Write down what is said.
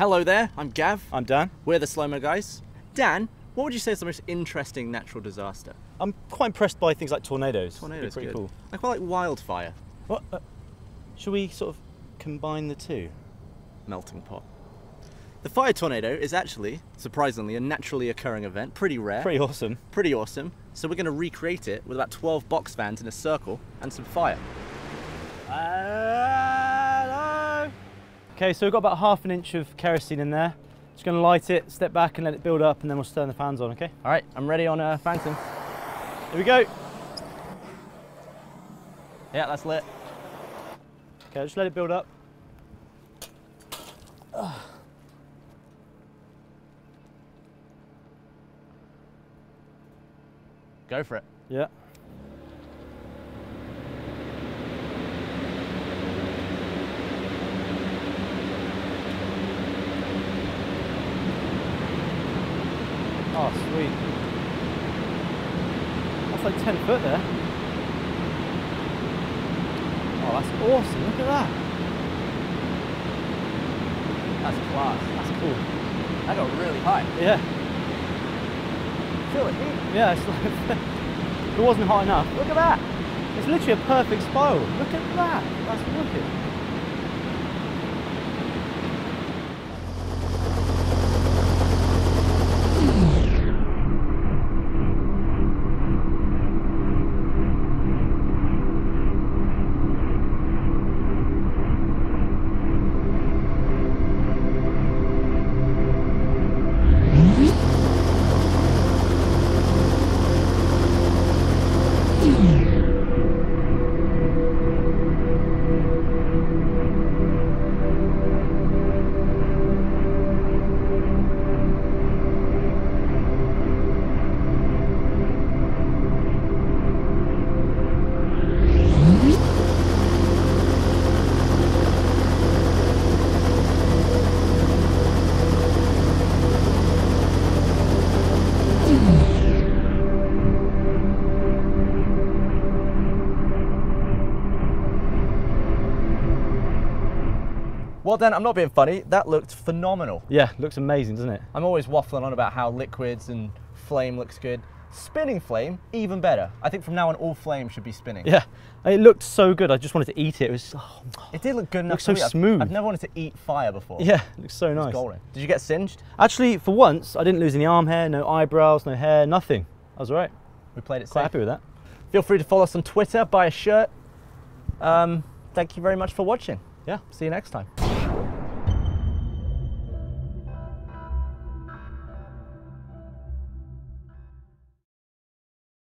Hello there, I'm Gav. I'm Dan. We're the Slow Mo Guys. Dan, what would you say is the most interesting natural disaster? I'm quite impressed by things like tornadoes. Tornadoes, pretty good. cool. I quite like wildfire, What? Uh, should we sort of combine the two? melting pot. The fire tornado is actually, surprisingly, a naturally occurring event, pretty rare, Pretty awesome. pretty awesome. So we're going to recreate it with about 12 box fans in a circle and some fire. Hello. Okay, so we've got about half an inch of kerosene in there. Just going to light it, step back, and let it build up, and then we'll turn the fans on. Okay. All right, I'm ready on uh, Phantom. Here we go. Yeah, that's lit. Okay, just let it build up. Go for it. Yeah. Oh, sweet. That's like 10 foot there. Oh, that's awesome. Look at that. That's class. That's cool. That got really high. Yeah. Feel it heat. Yeah, it's like, it wasn't hot enough. Look at that. It's literally a perfect spiral. Look at that. That's wicked. Well, Dan, I'm not being funny. That looked phenomenal. Yeah, looks amazing, doesn't it? I'm always waffling on about how liquids and flame looks good. Spinning flame, even better. I think from now on, all flame should be spinning. Yeah. It looked so good. I just wanted to eat it. It was, oh, It did look good enough. Looks so me. I've- smooth. I've never wanted to eat fire before. yeah, it looks so It's nice. golden. Did you get singed? Actually, for once, I didn't lose any arm hair, no eyebrows, no hair, nothing. I was all right. We played it Quite safe. happy with that. Feel free to follow us on Twitter, buy a shirt. Um, thank you very much for watching. Yeah. See you next time.